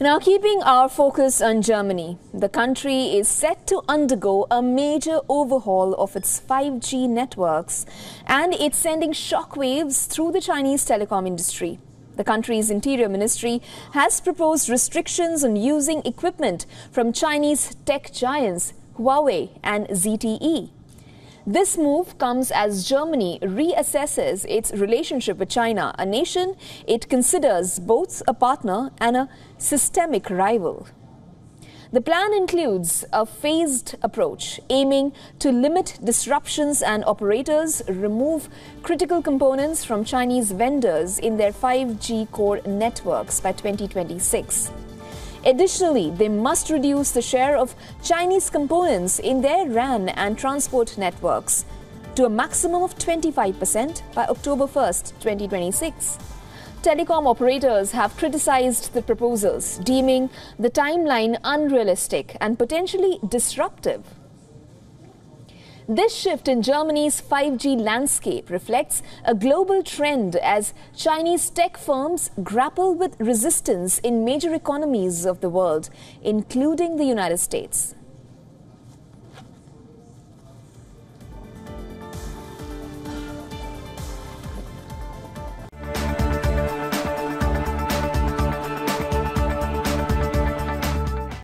Now, keeping our focus on Germany, the country is set to undergo a major overhaul of its 5G networks and it's sending shockwaves through the Chinese telecom industry. The country's interior ministry has proposed restrictions on using equipment from Chinese tech giants Huawei and ZTE. This move comes as Germany reassesses its relationship with China, a nation it considers both a partner and a systemic rival. The plan includes a phased approach aiming to limit disruptions and operators remove critical components from Chinese vendors in their 5G core networks by 2026. Additionally, they must reduce the share of Chinese components in their RAN and transport networks to a maximum of 25% by October 1, 2026. Telecom operators have criticized the proposals, deeming the timeline unrealistic and potentially disruptive. This shift in Germany's 5G landscape reflects a global trend as Chinese tech firms grapple with resistance in major economies of the world, including the United States.